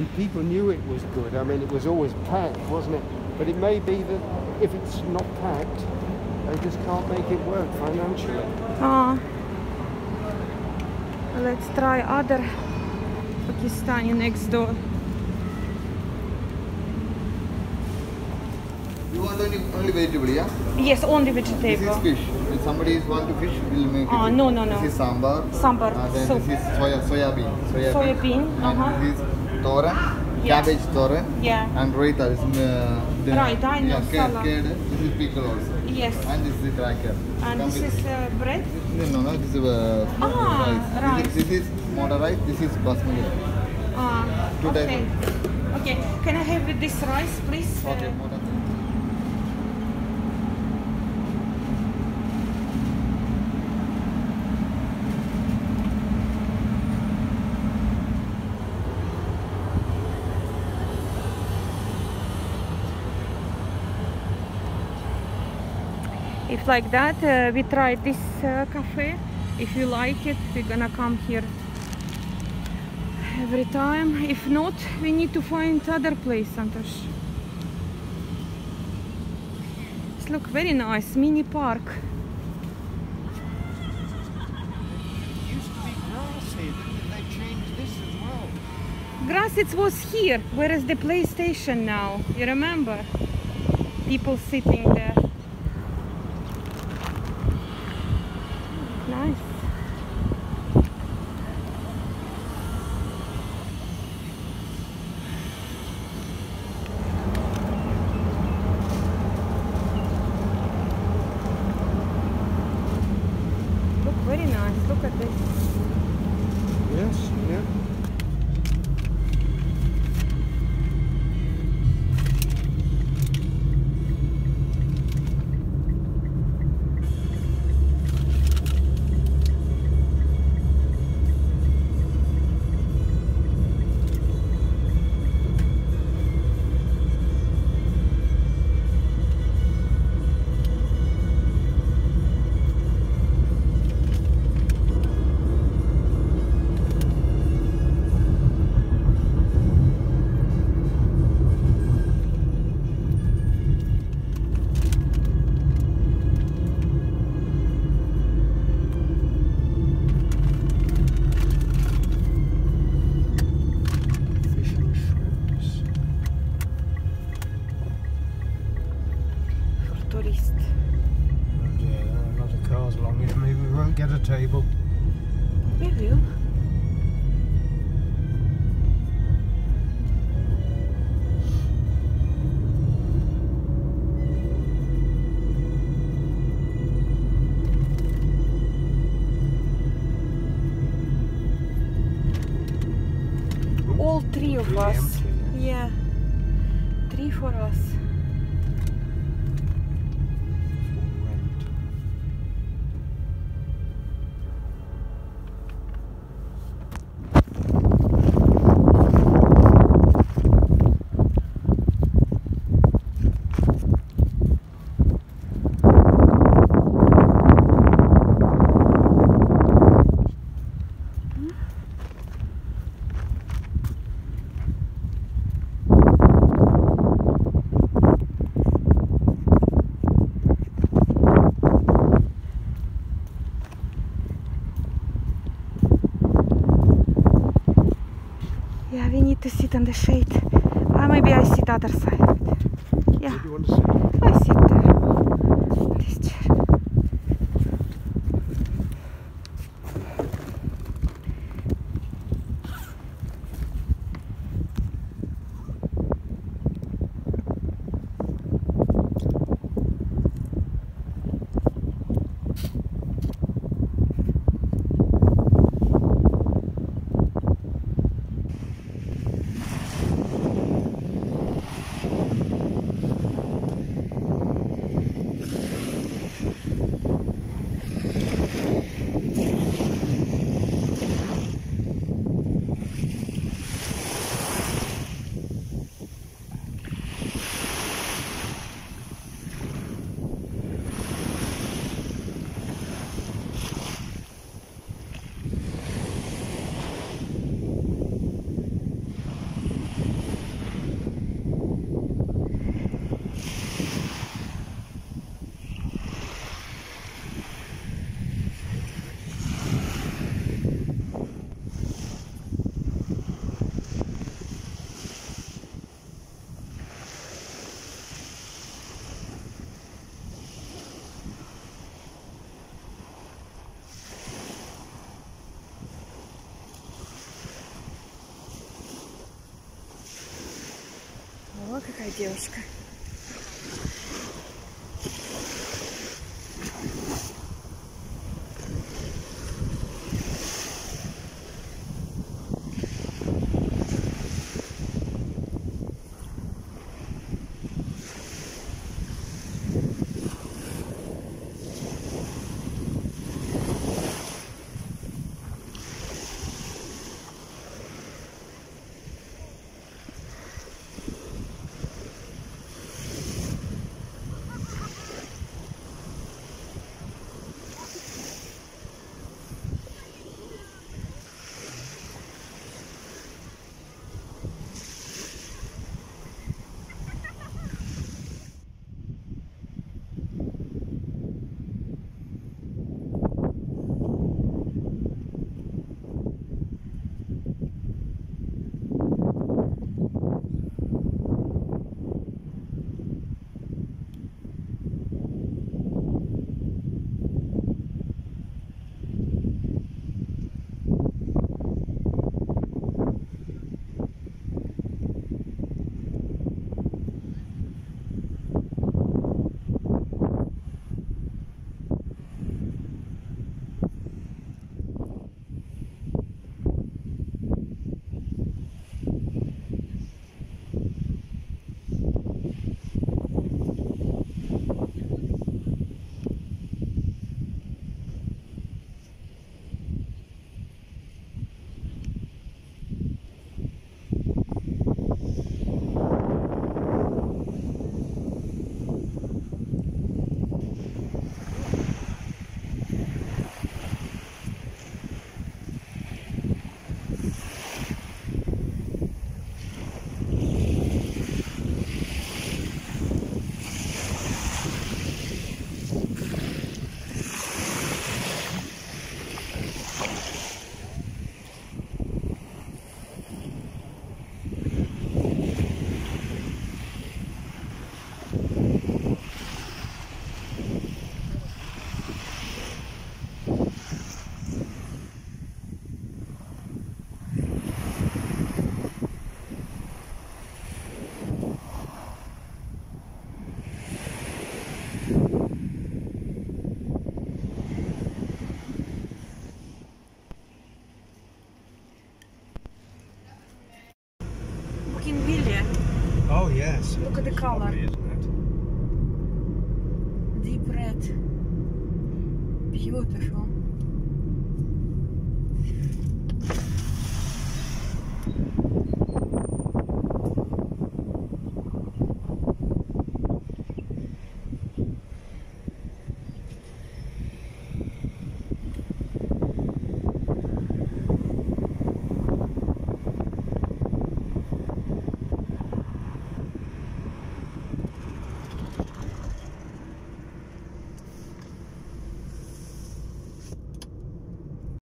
and people knew it was good. I mean, it was always packed, wasn't it? But it may be that if it's not packed, they just can't make it work financially. Ah. Let's try other Pakistani next door. You want only, only vegetable, yeah? Yes, only vegetable. This is vegetable. fish. If somebody is want to fish, we'll make Oh, it. no, no, no. This is sambar. Sambar, Uh, then soup. this is soya, soya bean. Soya, Soya bean, And uh-huh. this is toran, Yeah. cabbage toran. Yeah. And raita. This is, uh, the, Raita, I know, yeah, salad. curd. This is pickle also. Yes. And this is the cracker. And Come this with- is uh, bread. No, no, no. This is uh, Ah, rice. rice. This is, this is moda rice. This is basmati. Ah, Two okay. Okay, can I have this rice, please? Okay, if like that, uh, we try this uh, cafe. If you like it, we're gonna come here every time. If not, we need to find other place, Santosh. it's look very nice, mini park. It used to be grass here, didn't it? They changed this as well. Grass it was here, where is the PlayStation now? You remember? People sitting there. Nice. Tourist. Oh dear, there are a lot of cars along here. Maybe we won't get a table. We will. All three of Really us. empty, Yeah. Three for us. Yeah, we need to sit on the shade. Ah, maybe I sit other side. Yeah, you want to sit? I sit there. Девушка. At the color. Deep red. Beautiful.